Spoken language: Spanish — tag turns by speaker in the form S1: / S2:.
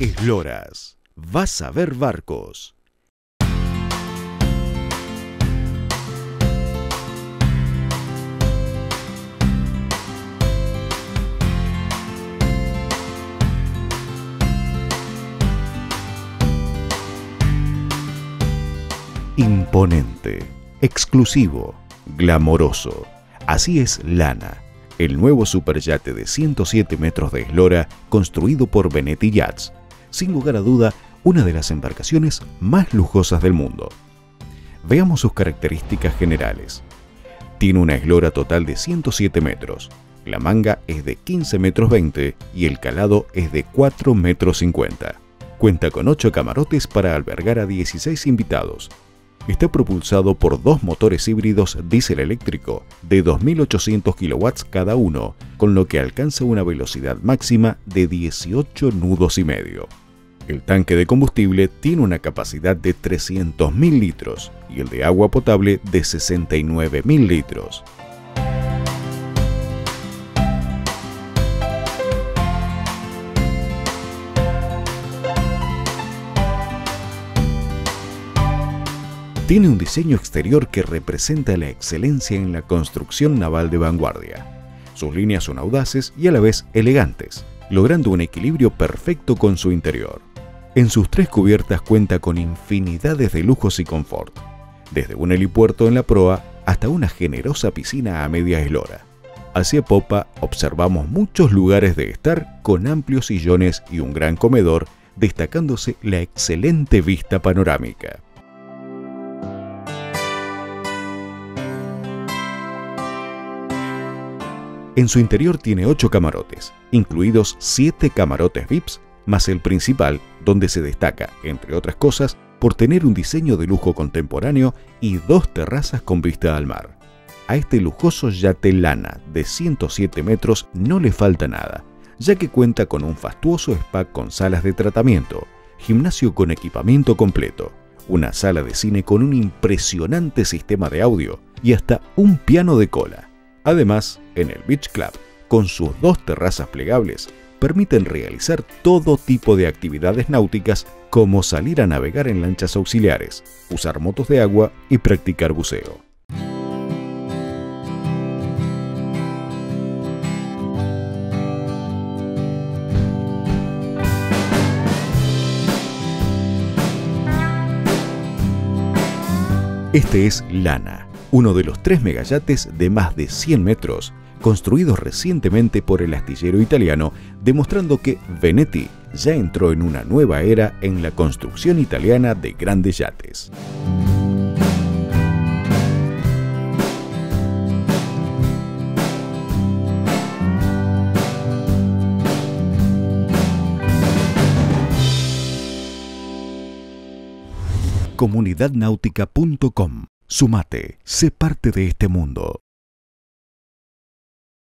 S1: Esloras. Vas a ver barcos. Imponente, exclusivo, glamoroso. Así es Lana, el nuevo superyate de 107 metros de eslora construido por Benetti Yachts. Sin lugar a duda, una de las embarcaciones más lujosas del mundo. Veamos sus características generales. Tiene una eslora total de 107 metros. La manga es de 15 metros 20 y el calado es de 4 metros 50. Cuenta con 8 camarotes para albergar a 16 invitados, está propulsado por dos motores híbridos diésel eléctrico de 2.800 kW cada uno, con lo que alcanza una velocidad máxima de 18 nudos y medio. El tanque de combustible tiene una capacidad de 300.000 litros y el de agua potable de 69.000 litros. Tiene un diseño exterior que representa la excelencia en la construcción naval de vanguardia. Sus líneas son audaces y a la vez elegantes, logrando un equilibrio perfecto con su interior. En sus tres cubiertas cuenta con infinidades de lujos y confort, desde un helipuerto en la proa hasta una generosa piscina a media eslora. Hacia popa observamos muchos lugares de estar con amplios sillones y un gran comedor, destacándose la excelente vista panorámica. En su interior tiene 8 camarotes, incluidos 7 camarotes VIPs, más el principal, donde se destaca, entre otras cosas, por tener un diseño de lujo contemporáneo y dos terrazas con vista al mar. A este lujoso yate lana de 107 metros no le falta nada, ya que cuenta con un fastuoso spa con salas de tratamiento, gimnasio con equipamiento completo, una sala de cine con un impresionante sistema de audio y hasta un piano de cola. Además, en el Beach Club, con sus dos terrazas plegables, permiten realizar todo tipo de actividades náuticas como salir a navegar en lanchas auxiliares, usar motos de agua y practicar buceo. Este es Lana, uno de los tres megayates de más de 100 metros construidos recientemente por el astillero italiano, demostrando que Venetti ya entró en una nueva era en la construcción italiana de grandes yates. comunidadnáutica.com Sumate, sé parte de este mundo.